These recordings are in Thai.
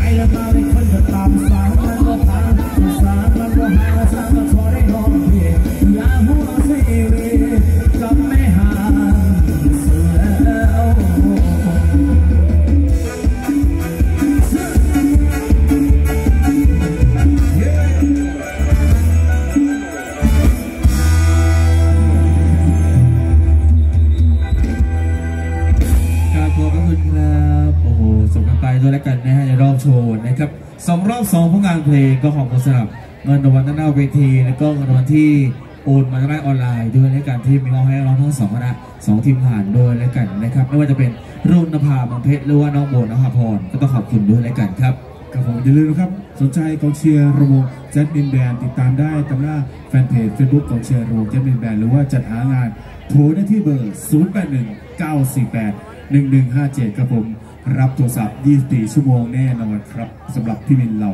เลงานเพลงก็ขอบคุณสำหรับเงินรางวัลด้านหน้าเวที แล้วก็เงินรางวัลที่โอนมาทางด้านออนไลน์ด้วยในการที่มีมอบให้น้องทั้งสองคณะสองทีมผ่านด้วยแล้วกันนะครับไม่ว่าจะเป็นรุ่นนภาบางเพชรหรือว่าน้องโบนนภาพรก็ต้องขอบคุณด้วยแล้วกันครับครับผมอย่าลืมนะครับสนใจกองเชียร์ระวงแจ็คบินแบนติดตามได้ตามหน้าแฟนเพจ Facebook กองเชียร์ระวงแจ็คบินแบนหรือว่าจัดหางานโทรได้ที่เบอร์ 081 948 1157 ครับผม รับโทรศัพท์ 24 ชั่วโมงแน่นอนครับสำหรับพี่มินเรา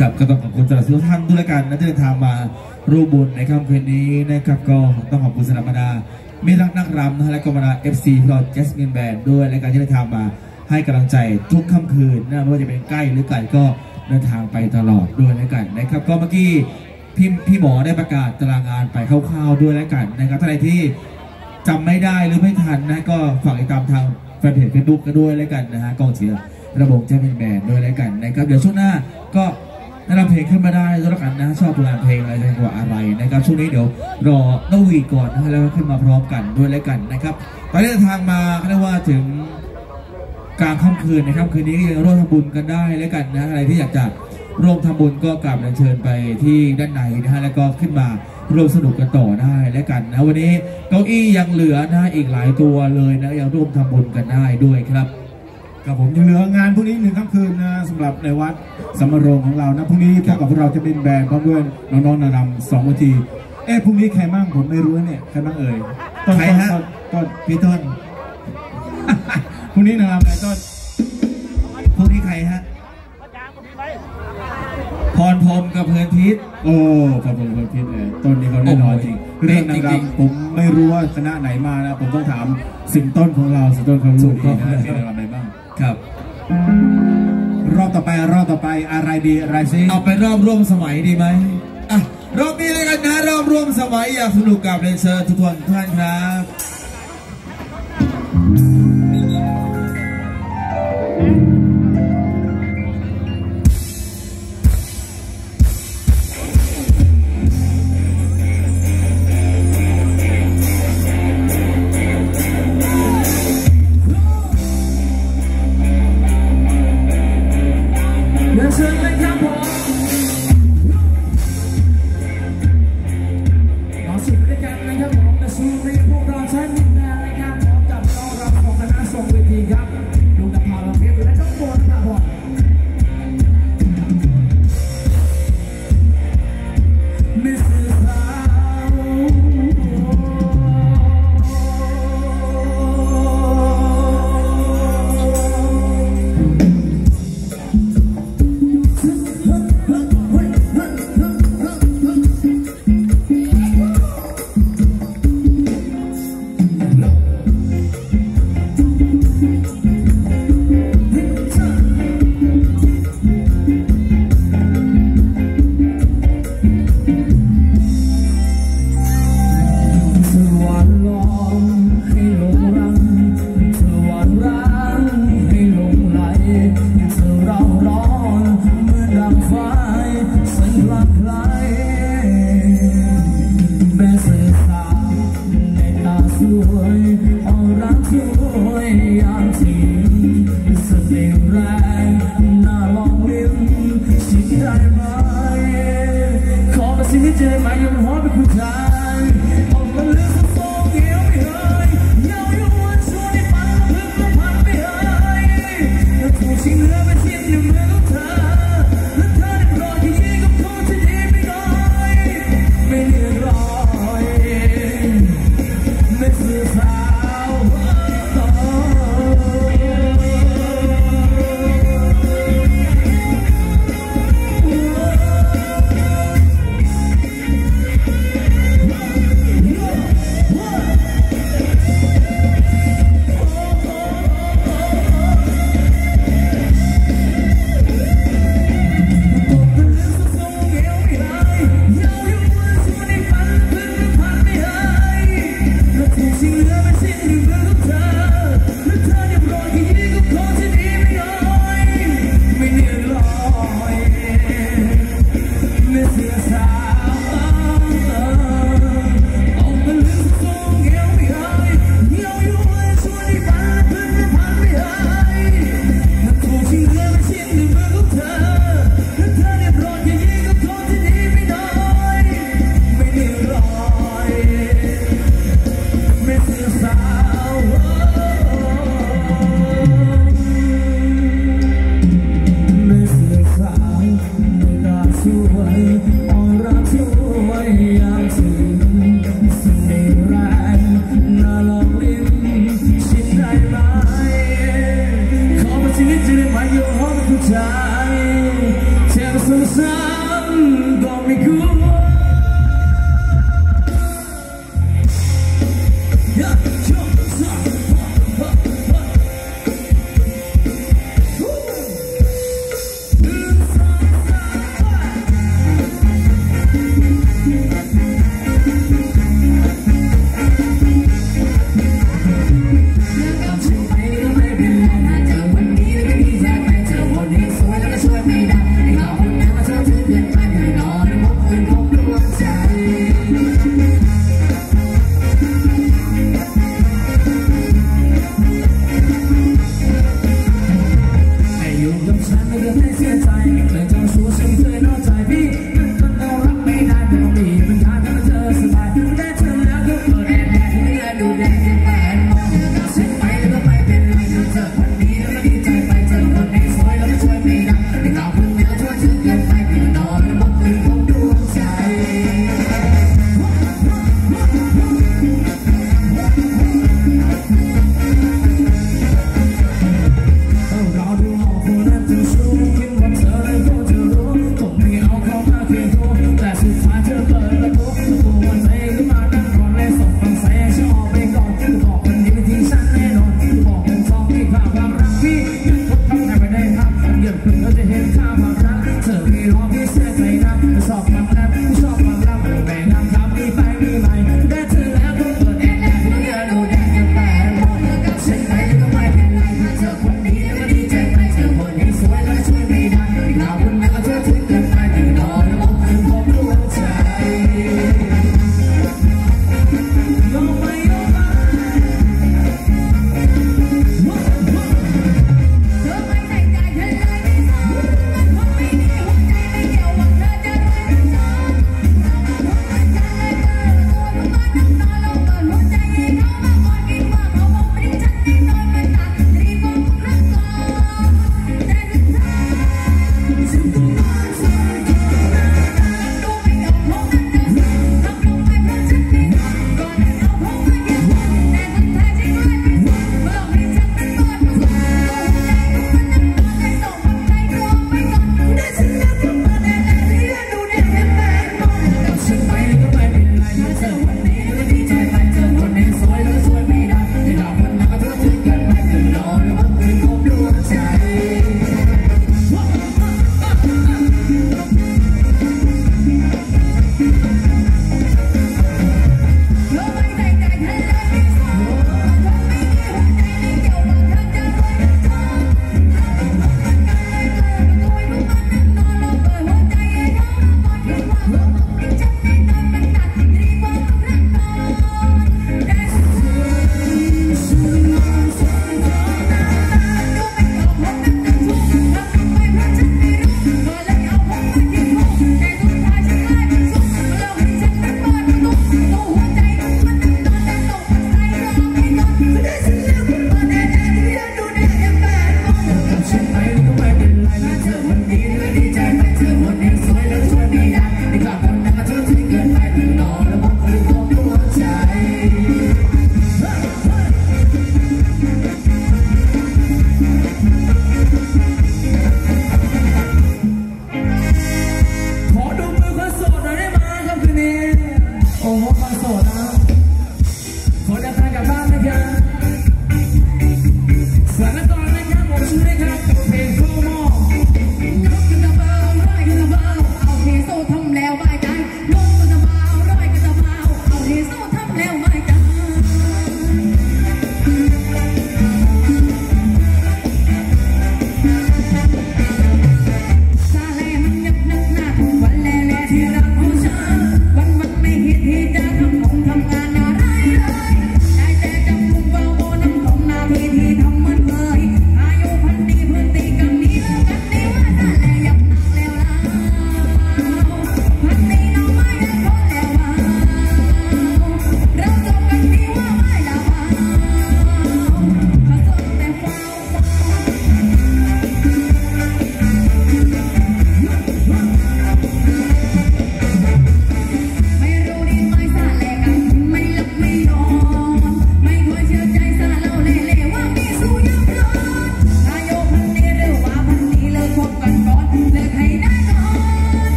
ครับก็ต้องขอบคุณสำหรับทุกท่านด้วยละกันนะที่เดินทางมาร่วมบุญในค่ำคืนนี้นะครับก็ต้องขอบคุณสำหรับรรดามิตรรักนักรำนะฮะและก็บรรดา FC พลอตแจสมินแบนด้วยและการที่เดินทางมาให้กำลังใจทุกค่ำคืนนะไม่ว่าจะเป็นใกล้หรือไกลก็เดินทางไปตลอดด้วยแล้วกันนะครับ ก็เมื่อกี้พี่พี่หมอได้ประกาศตารางงานไปคร่าวๆด้วยแล้วกันนะครับท่านใดที่จำไม่ได้หรือไม่ทันนะก็ฝากติดตามทางแฟนเพจเฟซบุ๊กกันด้วยแล้วกันนะฮะกองเชียร์ระบบแจ้งเป็นแบนด์ด้วยแล้วกันนะครับเดี๋ยวช่วงหน้าก็ แนะนำเพลงขึ้นมาได้แล้วกันนะชอบผลงานเพลงอะไรจังหวะอะไรนะครับช่วงนี้เดี๋ยวรอเต้าหวีก่อนนะฮะแล้วขึ้นมาพร้อมกันด้วยแล้วกันนะครับตอนนี้เดินทางมาเรียกว่าถึงกลางค่ำคืนนะครับคืนนี้ก็ยังร่วมทำบุญกันได้แล้วกันนะอะไรที่อยากจะร่วมทำบุญก็กราบเรียนเชิญไปที่ด้านในนะฮะแล้วก็ขึ้นมาร่วมสนุกกันต่อได้แล้วกันนะวันนี้เก้าอี้ยังเหลือนะอีกหลายตัวเลยนะยังร่วมทำบุญกันได้ด้วยครับ ครับผมยังเหลืองานพรุ่งนี้หนึ่งค่ำคืนนะสำหรับในวัดสมโรงของเรานะพรุ่งนี้พบกับพวกเราจะเป็นแบรนด์พร้อมด้วยน้องๆนารำสองวันทีเอ๊ะพรุ่งนี้ใครบ้างผมไม่รู้นะเนี่ยใครบ้างเอ่ยต้นใครฮะต้นต้นพี่ต้นพรุ่งนี้นารำอะไรต้นพวกนี้ใครฮะพรพรหมกับเพลินทิศโอ้ขอบคุณคุณพิษเออต้นนี้เขาแน่นอนจริงโอ้โหเรื่องนาจริงงๆรำผมไม่รู้ว่าคณะไหนมานะ ผมต้องถามสิงต้นของเราสิงต้นเขารู้ดีนะมีนางรำอะไรบ้าง ครับ รอบต่อไปรอบต่อไปอะไรดีอะไรซิเอาไปรอบร่วมสมัยดีไหมอะรอบนี้เลยกันนะรอบร่วมสมัยอยากสนุกกับเรนเซอร์ทุกท่านท่านครับ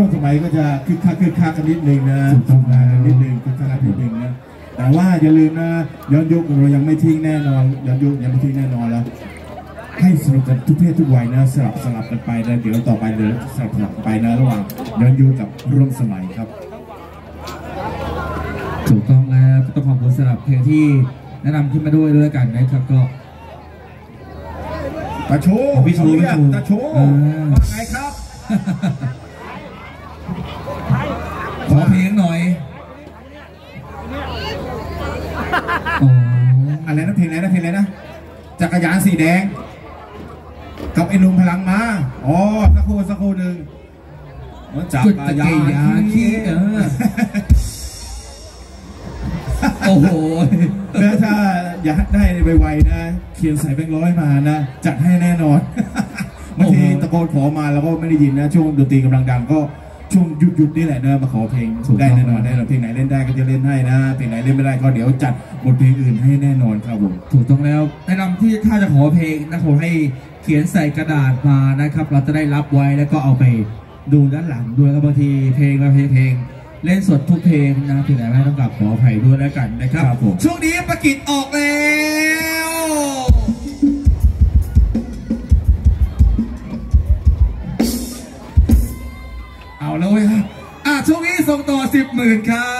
วมสมัยก็จะคึกคักคึกคักกันนิดนึงนะถูกต้องนะนิดนึงคึกคักกันนิดนึงนะแต่ว่าอย่าลืมนะย้อนยุคเรายังไม่ทิ้งแน่นอนย้อนยุคยังไม่ทิ้งแน่นอนแล้วให้สนุกกันทุกเพศทุกวัยนะสลับสลับกันไปนะเดี๋ยวต่อไปเดี๋ยวสลับสลับกันไปนะระหว่างย้อนยุคกับร่วมสมัยครับถูกต้องแล้วก็ต้องขอบคุณสำหรับเพลงที่แนะนำขึ้นมาด้วยด้วยแล้วกันนะครับก็ตาโชว์พี่โชว์เรียกพี่โชว์ตาโชว์อ่าว่าไงครับ ขอเพลงหน่อยอ๋ออะไรนะเพลงอะไรนะเพลงอะไรนะ จักรยานสีแดง กับไอ้หนุ่มพลังมา อ๋อ สักครู่สักครู่หนึ่งจักจุดรตะยาเกียนขี้เออโอ้โหแล้วถ้าอยากได้ไวๆนะ เขียนใส่แบงค์ร้อยมานะ จัดให้แน่นอนบางทีโอ้โหตะโกนขอมาแล้วก็ไม่ได้ยินนะ ช่วงดนตรีกำลังดังก็ ช่วงหยุดหยุดๆนี่แหละเนอะมาขอเพลงถูกต้องได้แน่นอนได้แน่นอนเพลงไหนเล่นได้ก็จะเล่นให้นะเพลงไหนเล่นไม่ได้ก็เดี๋ยวจัดบทเพลงอื่นให้แน่นอนครับผมถูกต้องแล้วแนะนำที่ถ้าจะขอเพลงนะผมให้เขียนใส่กระดาษมานะครับ เราจะได้รับไว้แล้วก็เอาไปดูด้านหลังด้วยครับบางทีเพลงบางเพลงเพลงเล่นสดทุกเพลงนะครับถึงไหนไม่ต้องกลับขออภัยด้วยแล้วกันนะครับครับผมช่วงนี้ประกิจออกแล้ว ส่งต่อสิบหมื่นครับ